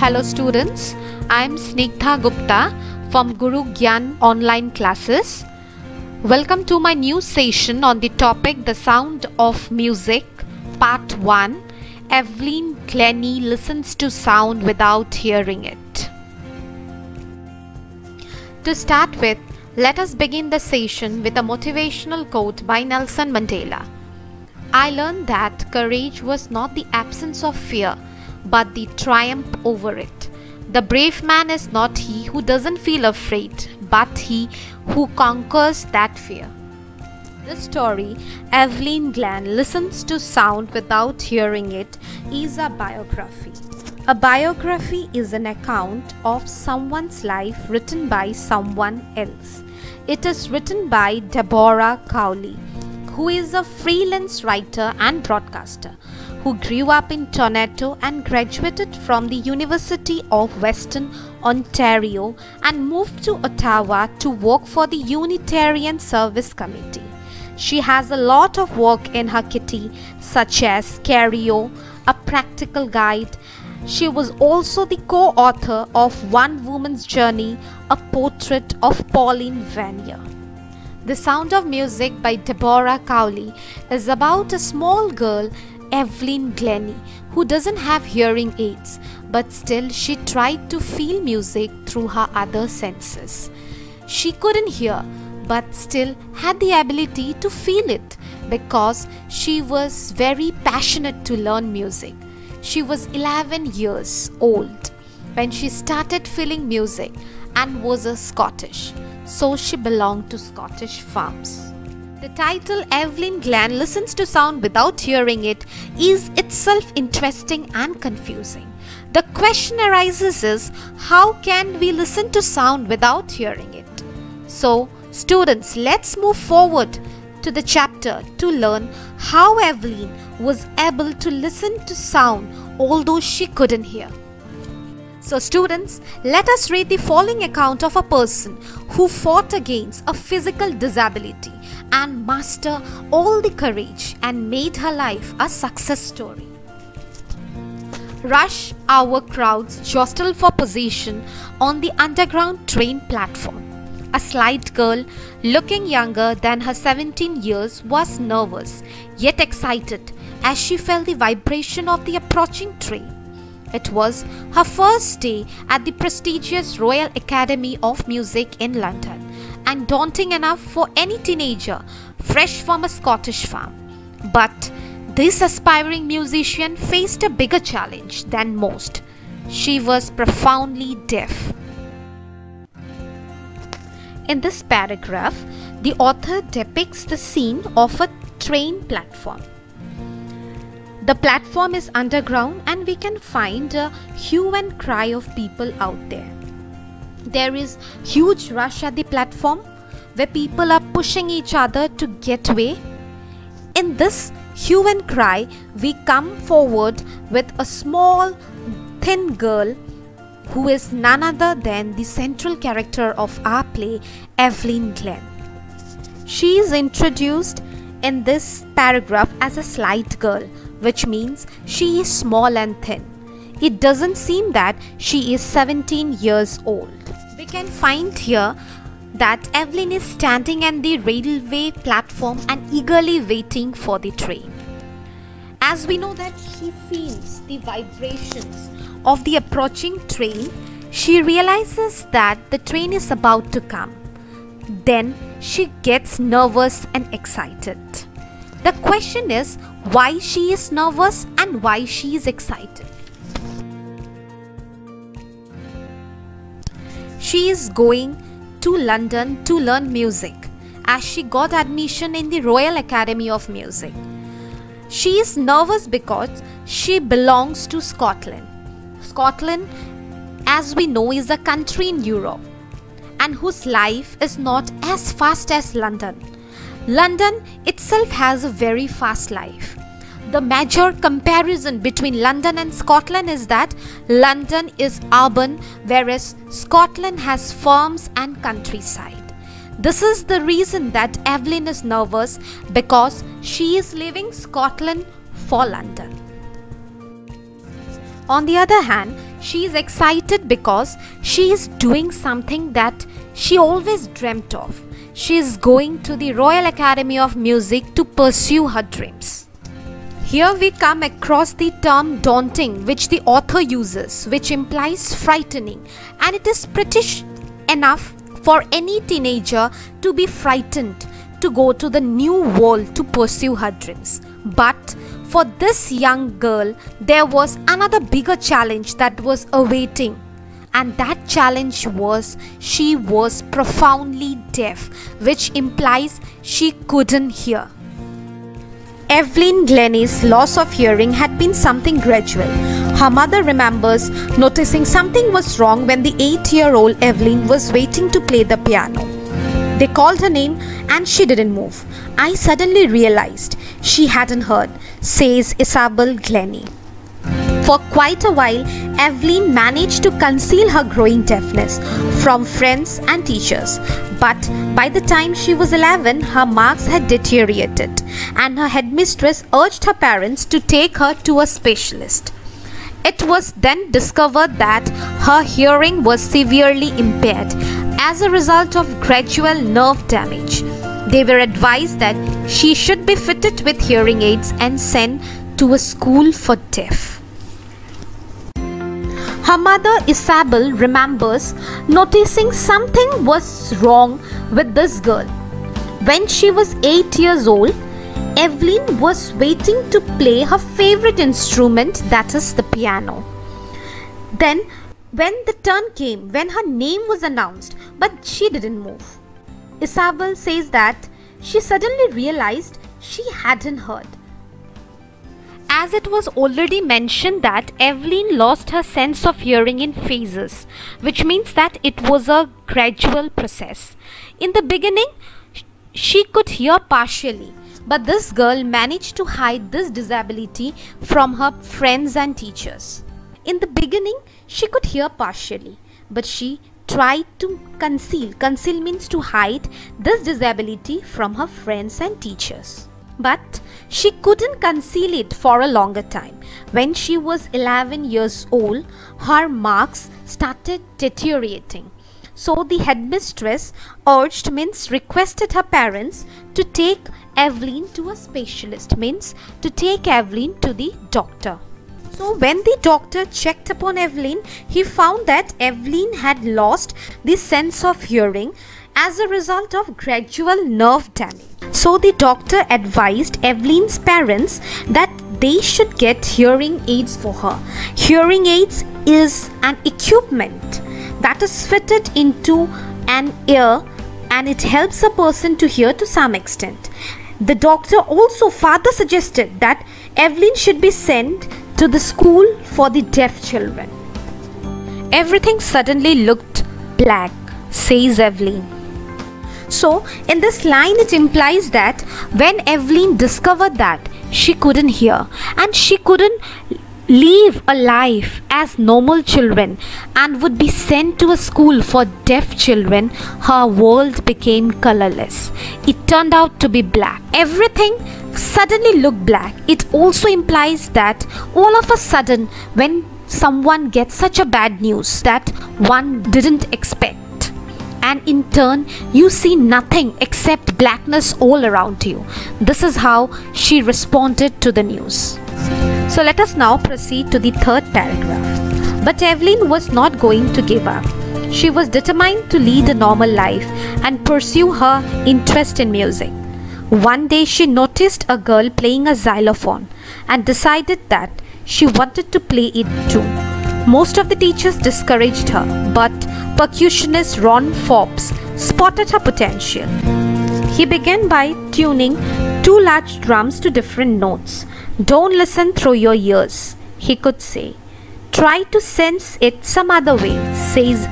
Hello students, I am Snigdha Gupta from Guru Gyan online classes. Welcome to my new session on the topic The Sound of Music Part 1. Evelyn Glennie listens to sound without hearing it. To start with, let us begin the session with a motivational quote by Nelson Mandela. I learned that courage was not the absence of fear, but the triumph over it. The brave man is not he who doesn't feel afraid, but he who conquers that fear. This story, Evelyn Glennie listens to sound without hearing it, is a biography. A biography is an account of someone's life written by someone else. It is written by Deborah Cowley, who is a freelance writer and broadcaster who grew up in Toronto and graduated from the University of Western Ontario and moved to Ottawa to work for the Unitarian Service Committee. She has a lot of work in her kitty, such as Cairo, a practical guide. She was also the co author of One Woman's Journey, a portrait of Pauline Vanier. The Sound of Music by Deborah Cowley is about a small girl, Evelyn Glennie, who doesn't have hearing aids, but still she tried to feel music through her other senses. She couldn't hear, but still had the ability to feel it because she was very passionate to learn music. She was 11 years old when she started feeling music and was a Scottish, so she belonged to Scottish farms. The title Evelyn Glennie listens to sound without hearing it is itself interesting and confusing. The question arises is how can we listen to sound without hearing it? So, Students, let's move forward to the chapter to learn how Evelyn was able to listen to sound although she couldn't hear. So, students, let us read the following account of a person who fought against a physical disability and mastered all the courage and made her life a success story. Rush hour crowds jostle for position on the underground train platform. A slight girl, looking younger than her 17 years, was nervous yet excited as she felt the vibration of the approaching train. It was her first day at the prestigious Royal Academy of Music in London and daunting enough for any teenager fresh from a Scottish farm. But this aspiring musician faced a bigger challenge than most. She was profoundly deaf. In this paragraph, the author depicts the scene of a train platform. The platform is underground and we can find a hue and cry of people out there. There is huge rush at the platform where people are pushing each other to get away. In this hue and cry, we come forward with a small, thin girl who is none other than the central character of our play, Evelyn Glennie. She is introduced in this paragraph as a slight girl, which means she is small and thin. It doesn't seem that she is 17 years old. We can find here that Evelyn is standing on the railway platform and eagerly waiting for the train. As we know that she feels the vibrations of the approaching train, she realizes that the train is about to come. Then she gets nervous and excited. The question is why she is nervous and why she is excited. She is going to London to learn music as she got admission in the Royal Academy of Music. She is nervous because she belongs to Scotland. Scotland, as we know, is a country in Europe and whose life is not as fast as London. London itself has a very fast life. The major comparison between London and Scotland is that London is urban, whereas Scotland has farms and countryside. This is the reason that Evelyn is nervous because she is leaving Scotland for London. On the other hand, She is excited because she is doing something that she always dreamt of. She is going to the Royal Academy of Music to pursue her dreams. Here we come across the term daunting, which the author uses, which implies frightening, and it is pretty enough for any teenager to be frightened to go to the new world to pursue her dreams. But for this young girl, there was another bigger challenge that was awaiting. And that challenge was she was profoundly deaf, which implies she couldn't hear. Evelyn Glennie's loss of hearing had been something gradual. Her mother remembers noticing something was wrong when the 8 year old Evelyn was waiting to play the piano. They called her name and she didn't move. I suddenly realized she hadn't heard, says Isabel Glennie. For quite a while, Evelyn managed to conceal her growing deafness from friends and teachers. But by the time she was 11, her marks had deteriorated, and her headmistress urged her parents to take her to a specialist. It was then discovered that her hearing was severely impaired as a result of gradual nerve damage. They were advised that she should be fitted with hearing aids and sent to a school for deaf. Her mother Isabel remembers noticing something was wrong with this girl. When she was 8 years old, Evelyn was waiting to play her favorite instrument, that is the piano. Then, when the turn came, when her name was announced, but she didn't move. Isabel says that she suddenly realized she hadn't heard as it was already mentioned that Evelyn lost her sense of hearing in phases, which means that it was a gradual process. In the beginning, she could hear partially, but this girl managed to hide this disability from her friends and teachers. In the beginning, she could hear partially, but she tried to conceal. Conceal means to hide this disability from her friends and teachers. But she couldn't conceal it for a longer time. When she was 11 years old, her marks started deteriorating. So the headmistress urged means requested her parents to take Evelyn to a specialist means to take Evelyn to the doctor. So when the doctor checked upon Evelyn, he found that Evelyn had lost the sense of hearing as a result of gradual nerve damage. So the doctor advised Evelyn's parents that they should get hearing aids for her. Hearing aids is an equipment that is fitted into an ear and it helps a person to hear to some extent. The doctor also further suggested that Evelyn should be sent to the school for the deaf children. Everything suddenly looked black, says Evelyn. So, in this line, it implies that when Evelyn discovered that she couldn't hear and she couldn't live a life as normal children and would be sent to a school for deaf children, her world became colorless. It turned out to be black. Everything suddenly looked black. It also implies that all of a sudden, when someone gets such a bad news that one didn't expect, and in turn you see nothing except blackness all around you. This is how she responded to the news. So let us now proceed to the third paragraph. But Evelyn was not going to give up. She was determined to lead a normal life and pursue her interest in music. One day she noticed a girl playing a xylophone and decided that she wanted to play it too. Most of the teachers discouraged her, but percussionist Ron Forbes spotted her potential. He began by tuning two large drums to different notes. Don't listen through your ears, he could say. Try to sense it some other way, says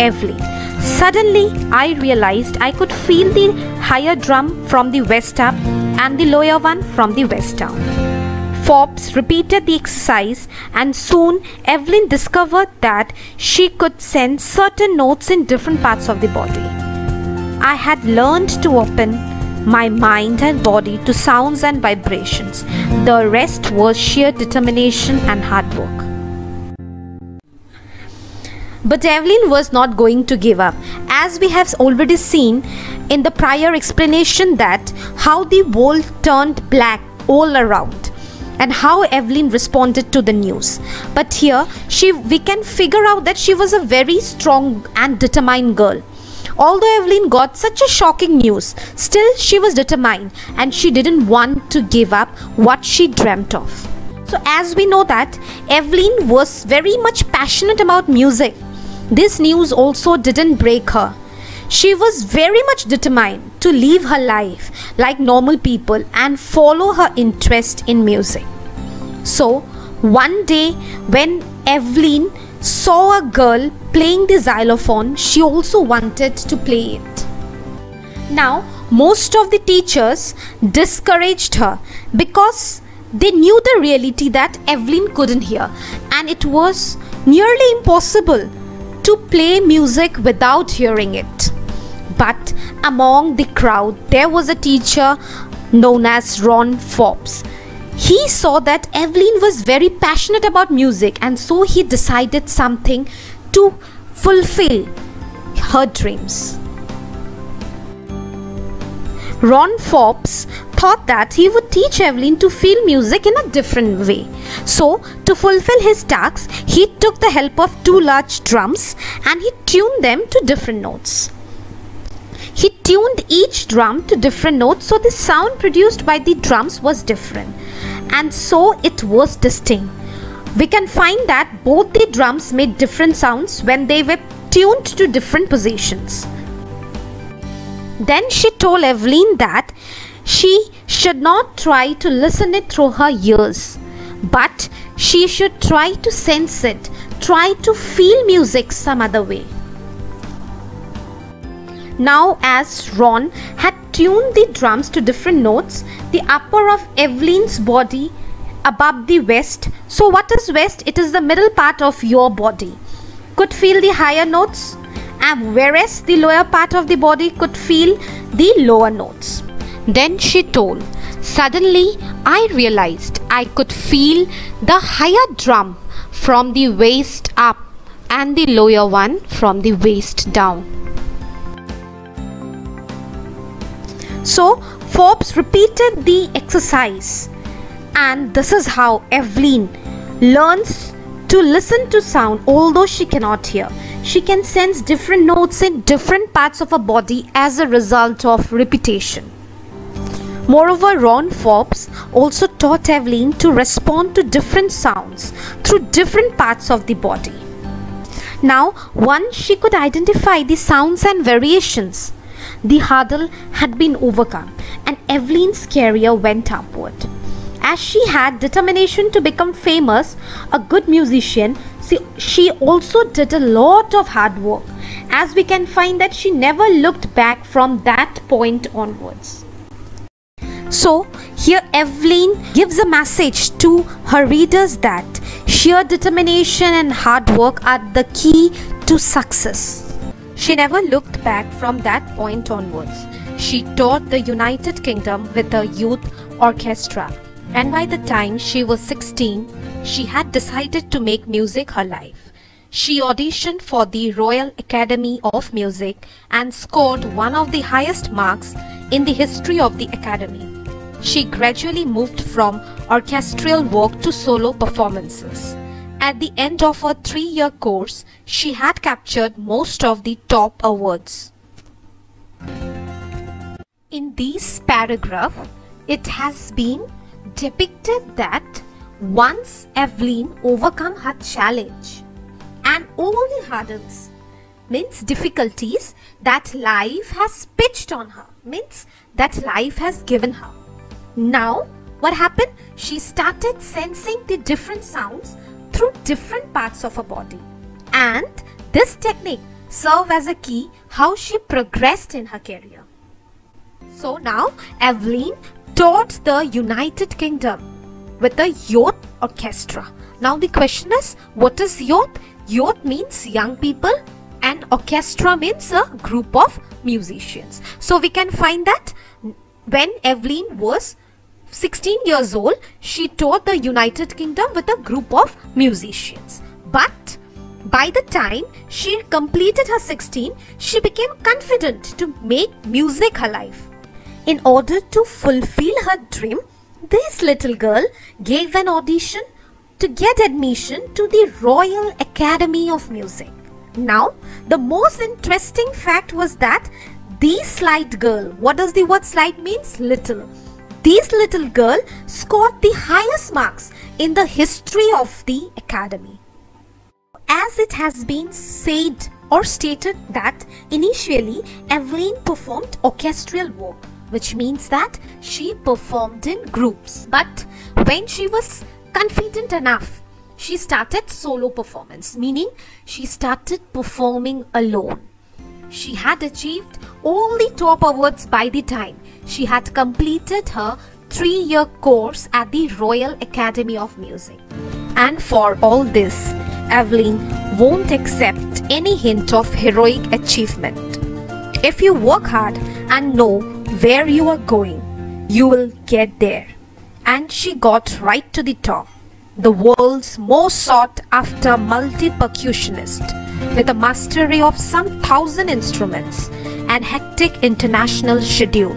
Evelyn. Suddenly, I realized I could feel the higher drum from the west up and the lower one from the west down. Forbes repeated the exercise, and soon Evelyn discovered that she could sense certain notes in different parts of the body. I had learned to open my mind and body to sounds and vibrations. The rest was sheer determination and hard work. But Evelyn was not going to give up, as we have already seen in the prior explanation that how the world turned black all around and how Evelyn responded to the news. But here she we can figure out that she was a very strong and determined girl. Although Evelyn got such a shocking news, still she was determined and she didn't want to give up what she dreamt of. So as we know that Evelyn was very much passionate about music, this news also didn't break her. She was very much determined to live her life like normal people and follow her interest in music. So, one day when Evelyn saw a girl playing the xylophone, she also wanted to play it. Now, most of the teachers discouraged her because they knew the reality that Evelyn couldn't hear and it was nearly impossible to play music without hearing it. But among the crowd, there was a teacher known as Ron Forbes. He saw that Evelyn was very passionate about music and so he decided something to fulfill her dreams. Ron Forbes thought that he would teach Evelyn to feel music in a different way. So, to fulfill his task, he took the help of two large drums and he tuned them to different notes. He tuned each drum to different notes so the sound produced by the drums was different and so it was distinct. We can find that both the drums made different sounds when they were tuned to different positions. Then she told Evelyn that she should not try to listen it through her ears, but she should try to sense it, try to feel music some other way. Now, as Ron had tuned the drums to different notes, the upper of Evelyn's body above the west. So, what is west? It is the middle part of your body. Could feel the higher notes, and whereas the lower part of the body could feel the lower notes. Then she told, Suddenly I realized I could feel the higher drum from the waist up and the lower one from the waist down. So Forbes repeated the exercise, and this is how Evelyn learns to listen to sound although she cannot hear. She can sense different notes in different parts of her body as a result of repetition. Moreover, Ron Forbes also taught Evelyn to respond to different sounds through different parts of the body. Now, once she could identify the sounds and variations, the hurdle had been overcome and Evelyn's career went upward. As she had determination to become famous, a good musician, she also did a lot of hard work as we can find that she never looked back from that point onwards. So, here Evelyn gives a message to her readers that sheer determination and hard work are the key to success. She never looked back from that point onwards. She toured the United Kingdom with a youth orchestra, and by the time she was 16, she had decided to make music her life. She auditioned for the Royal Academy of Music and scored one of the highest marks in the history of the Academy. She gradually moved from orchestral work to solo performances. At the end of her three-year course, she had captured most of the top awards. In this paragraph, it has been depicted that once Evelyn overcome her challenge and all the hurdles means difficulties that life has pitched on her means that life has given her now what happened she started sensing the different sounds through different parts of her body. And this technique served as a key how she progressed in her career. So now Evelyn toured the United Kingdom with a youth orchestra. Now the question is what is youth? Youth means young people and orchestra means a group of musicians. So we can find that when Evelyn was 16 years old, she toured the United Kingdom with a group of musicians. But By the time she completed her 16, she became confident to make music her life. In order to fulfill her dream, this little girl gave an audition to get admission to the Royal Academy of Music. Now, the most interesting fact was that this slight girl, what does the word slight means? Little. This little girl scored the highest marks in the history of the academy. As it has been said or stated that initially Evelyn performed orchestral work, which means that she performed in groups. But when she was confident enough she started solo performance, meaning she started performing alone. She had achieved all the top awards by the time she had completed her three year course at the Royal Academy of Music. And for all this, Evelyn won't accept any hint of heroic achievement. If you work hard and know where you are going, you will get there. And she got right to the top the world's most sought after multi-percussionist with a mastery of some thousand instruments and hectic international schedule.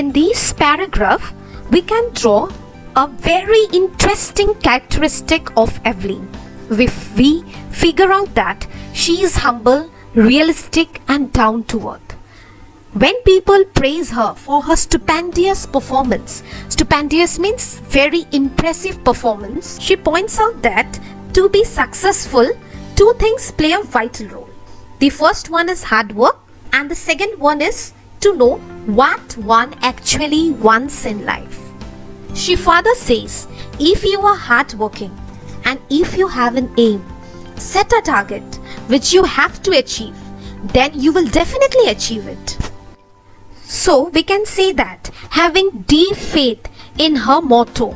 In this paragraph, we can draw a very interesting characteristic of Evelyn. If we figure out that she is humble, realistic and down to earth. When people praise her for her stupendous performance, stupendous means very impressive performance, she points out that to be successful, two things play a vital role. The first one is hard work and the second one is to know what one actually wants in life. She further says, if you are hardworking and if you have an aim, set a target which you have to achieve, then you will definitely achieve it. So we can say that having deep faith in her motto,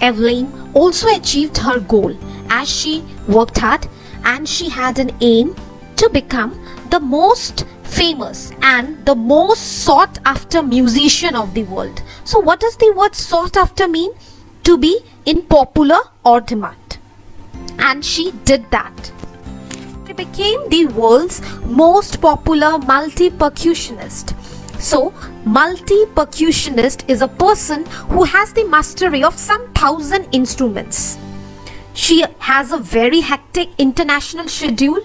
Evelyn also achieved her goal as she worked hard and she had an aim to become the most famous and the most sought after musician of the world. So what does the word sought after mean? To be in popular or demand. And she did that. She became the world's most popular multi-percussionist so, multi-percussionist is a person who has the mastery of some thousand instruments. She has a very hectic international schedule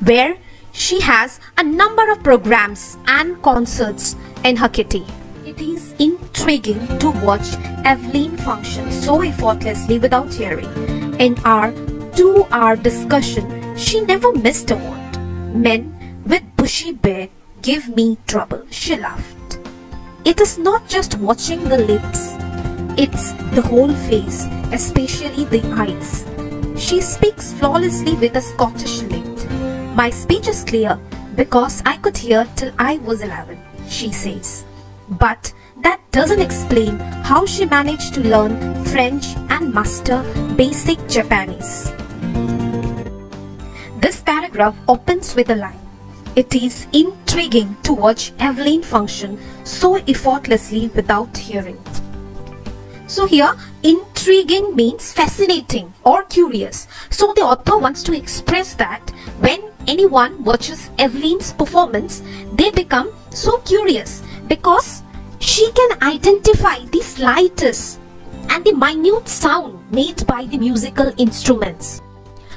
where she has a number of programs and concerts in her kitty. It is intriguing to watch Evelyn function so effortlessly without hearing. In our two-hour discussion, she never missed a word. Men with bushy beard give me trouble, she laughed. It is not just watching the lips, it's the whole face, especially the eyes. She speaks flawlessly with a Scottish lilt. My speech is clear because I could hear till I was 11, she says. But that doesn't explain how she managed to learn French and master basic Japanese. This paragraph opens with a line. It is intriguing to watch Evelyn function so effortlessly without hearing. So here, intriguing means fascinating or curious. So the author wants to express that when anyone watches Evelyn's performance, they become so curious because she can identify the slightest and the minute sound made by the musical instruments.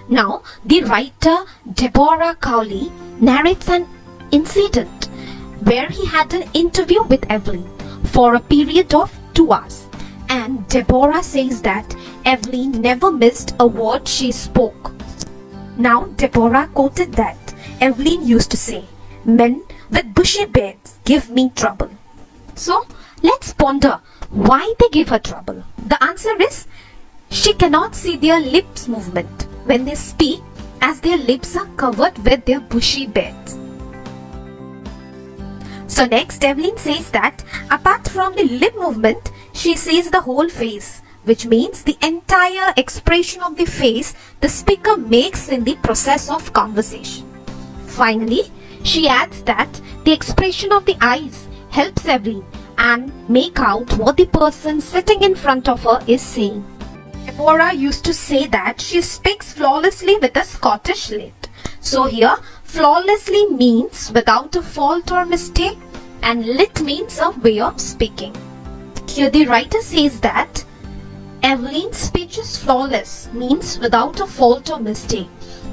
Now, the writer Deborah Cowley narrates an incident where he had an interview with Evelyn for a period of two hours. And Deborah says that Evelyn never missed a word she spoke. Now, Deborah quoted that Evelyn used to say, Men with bushy beards give me trouble. So, let's ponder why they give her trouble. The answer is, she cannot see their lips movement when they speak as their lips are covered with their bushy beards. So next Evelyn says that apart from the lip movement, she sees the whole face which means the entire expression of the face the speaker makes in the process of conversation. Finally, she adds that the expression of the eyes helps Evelyn and make out what the person sitting in front of her is saying. Deborah used to say that she speaks flawlessly with a Scottish lilt. So here, flawlessly means without a fault or mistake and lit means a way of speaking. Here the writer says that Evelyn's speech is flawless means without a fault or mistake.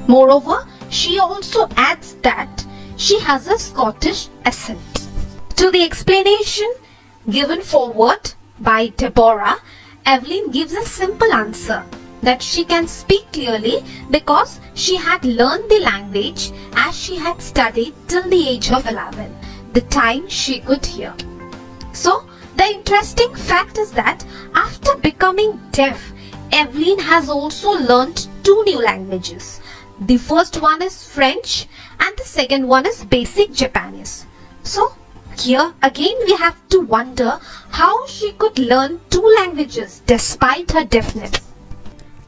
Moreover, she also adds that she has a Scottish accent. To the explanation given forward by Deborah, Evelyn gives a simple answer that she can speak clearly because she had learned the language as she had studied till the age of 11, the time she could hear. So, the interesting fact is that after becoming deaf, Evelyn has also learned two new languages. The first one is French and the second one is basic Japanese. So, here again we have to wonder how she could learn two languages despite her deafness.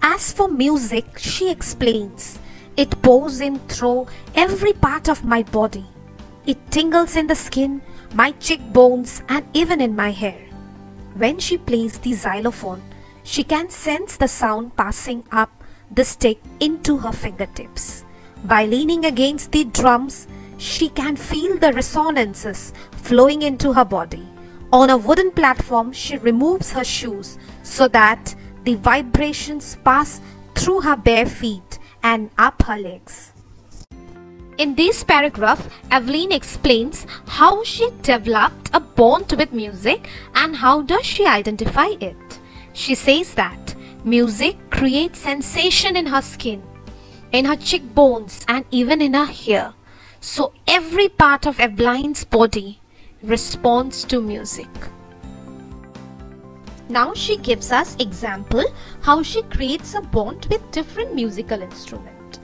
As for music, she explains, it pours in through every part of my body. It tingles in the skin, my cheekbones and even in my hair. When she plays the xylophone, she can sense the sound passing up the stick into her fingertips. By leaning against the drums, she can feel the resonances flowing into her body. On a wooden platform, she removes her shoes so that the vibrations pass through her bare feet and up her legs. In this paragraph, Evelyn explains how she developed a bond with music and how does she identify it. She says that music creates sensation in her skin, in her cheekbones and even in her hair. So every part of Evelyn's body responds to music. Now she gives us example how she creates a bond with different musical instrument.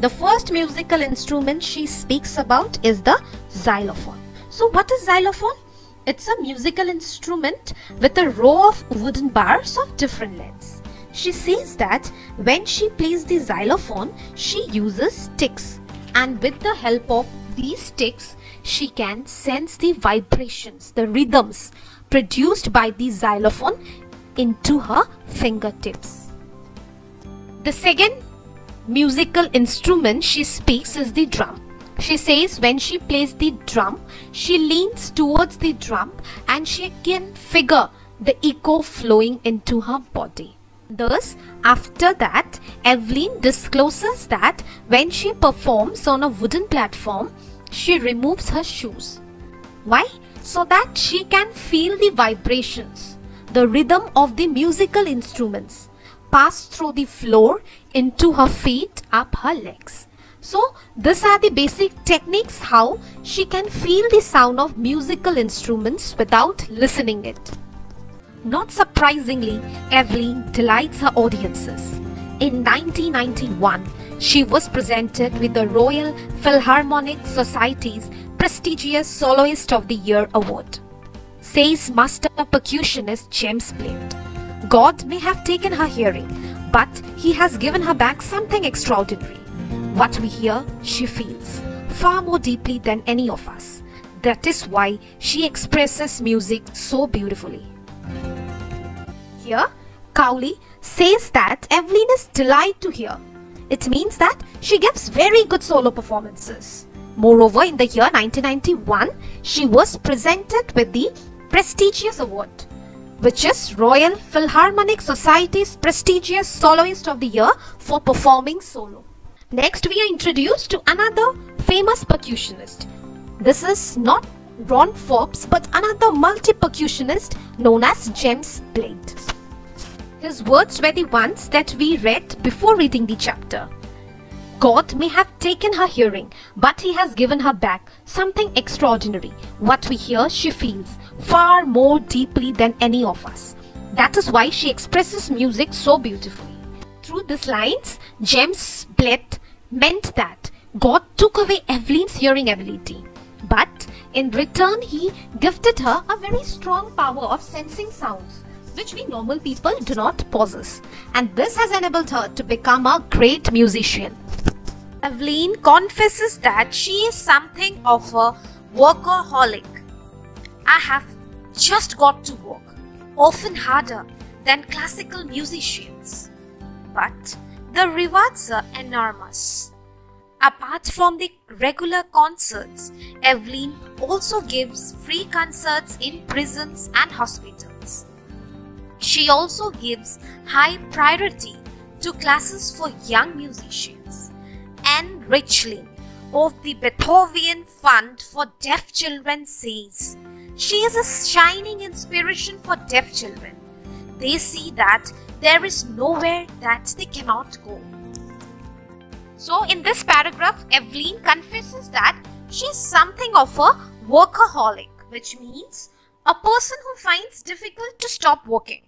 The first musical instrument she speaks about is the xylophone. So what is xylophone? It's a musical instrument with a row of wooden bars of different lengths. She says that when she plays the xylophone, she uses sticks and with the help of these sticks she can sense the vibrations, the rhythms produced by the xylophone into her fingertips. The second musical instrument she speaks is the drum. She says when she plays the drum, she leans towards the drum and she can figure the echo flowing into her body. Thus, after that, Evelyn discloses that when she performs on a wooden platform, she removes her shoes. Why? So that she can feel the vibrations, the rhythm of the musical instruments pass through the floor into her feet up her legs. So, these are the basic techniques how she can feel the sound of musical instruments without listening it. Not surprisingly, Evelyn delights her audiences. In 1991, she was presented with the Royal Philharmonic Society's prestigious Soloist of the Year award. Says master percussionist James Blade. God may have taken her hearing, but he has given her back something extraordinary. What we hear, she feels, far more deeply than any of us. That is why she expresses music so beautifully. Here, Cowley says that Evelyn is delight to hear. It means that she gives very good solo performances. Moreover, in the year 1991, she was presented with the prestigious award, which is Royal Philharmonic Society's prestigious Soloist of the Year for performing solo. Next, we are introduced to another famous percussionist. This is not Ron Forbes, but another multi-percussionist known as James Blade. His words were the ones that we read before reading the chapter. God may have taken her hearing, but he has given her back something extraordinary. What we hear, she feels far more deeply than any of us. That is why she expresses music so beautifully. Through these lines, James Blade meant that God took away Evelyn's hearing ability. But in return, he gifted her a very strong power of sensing sounds which we normal people do not possess. And this has enabled her to become a great musician. Evelyn confesses that she is something of a workaholic. I have just got to work, often harder than classical musicians. But the rewards are enormous. Apart from the regular concerts, Evelyn also gives free concerts in prisons and hospitals. She also gives high priority to classes for young musicians. Anne Richlin of the Beethoven Fund for Deaf Children says, She is a shining inspiration for deaf children. They see that there is nowhere that they cannot go. So, in this paragraph, Evelyn confesses that she is something of a workaholic, which means a person who finds difficult to stop working.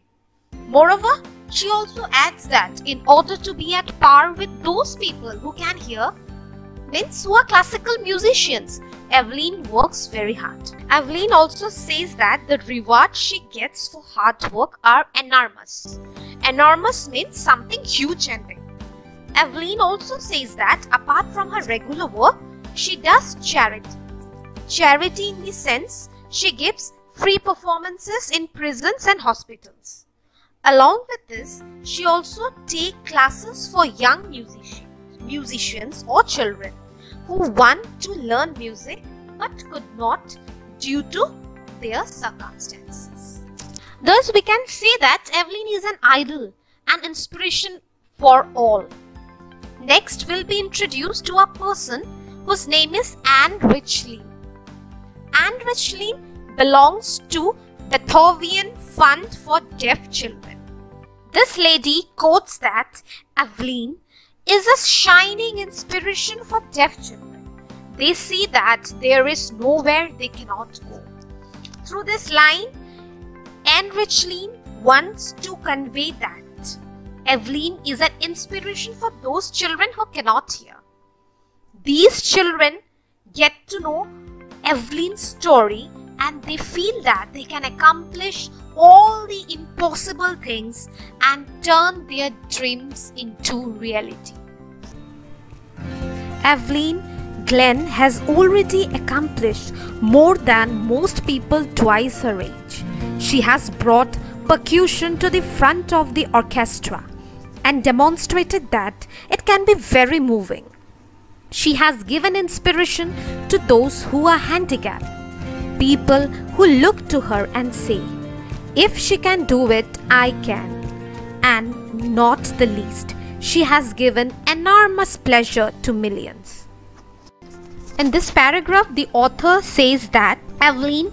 Moreover, she also adds that in order to be at par with those people who can hear, means who are classical musicians, Evelyn works very hard. Evelyn also says that the rewards she gets for hard work are enormous. Enormous means something huge and big. Evelyn also says that apart from her regular work, she does charity. Charity in the sense she gives free performances in prisons and hospitals. Along with this, she also take classes for young musicians, musicians or children who want to learn music but could not due to their circumstances. Thus, we can say that Evelyn is an idol and inspiration for all. Next, we'll be introduced to a person whose name is Anne Richlin. Anne Richlin belongs to Beethoven Fund for Deaf Children. This lady quotes that Evelyn is a shining inspiration for deaf children. They see that there is nowhere they cannot go. Through this line, Anne Richlin wants to convey that Evelyn is an inspiration for those children who cannot hear. These children get to know Evelyn's story and they feel that they can accomplish all the impossible things and turn their dreams into reality. Evelyn Glennie has already accomplished more than most people twice her age. She has brought percussion to the front of the orchestra and demonstrated that it can be very moving. She has given inspiration to those who are handicapped, people who look to her and say, If she can do it, I can. And not the least, she has given enormous pleasure to millions. In this paragraph, the author says that Evelyn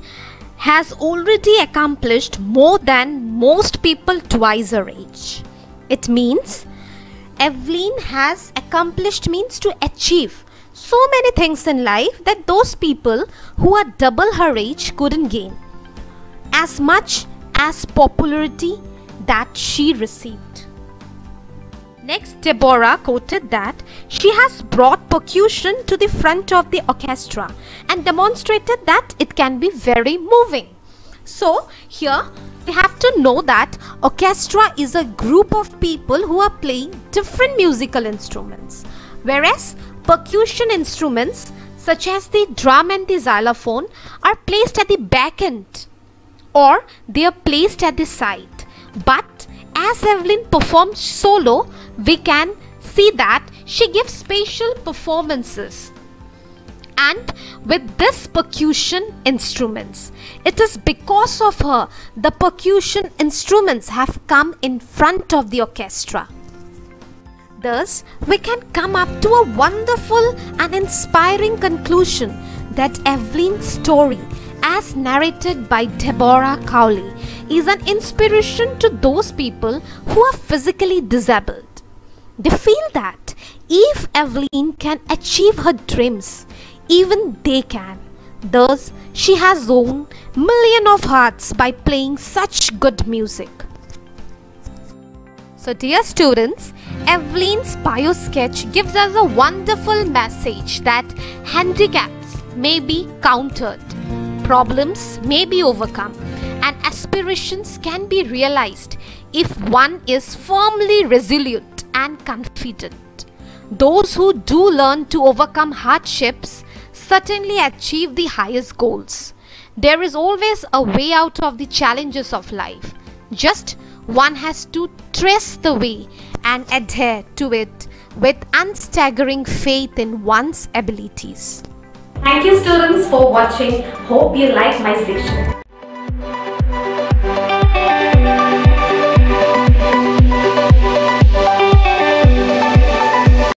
has already accomplished more than most people twice her age. It means Evelyn has accomplished means to achieve so many things in life that those people who are double her age couldn't gain. As much as popularity that she received. Next, Deborah quoted that she has brought percussion to the front of the orchestra and demonstrated that it can be very moving. So, here we have to know that orchestra is a group of people who are playing different musical instruments, whereas percussion instruments such as the drum and the xylophone are placed at the back end or they are placed at the side. But as Evelyn performs solo, we can see that she gives spatial performances and with this percussion instruments it is because of her the percussion instruments have come in front of the orchestra thus we can come up to a wonderful and inspiring conclusion that Evelyn's story as narrated by Deborah Cowley is an inspiration to those people who are physically disabled they feel that if Evelyn can achieve her dreams, even they can. Thus, she has won million of hearts by playing such good music. So dear students, Evelyn's bio sketch gives us a wonderful message that handicaps may be countered, problems may be overcome, and aspirations can be realized if one is firmly resolute and confident. Those who do learn to overcome hardships certainly achieve the highest goals. There is always a way out of the challenges of life. Just One has to trace the way and adhere to it with unstaggering faith in one's abilities. Thank you students for watching. Hope you like my section.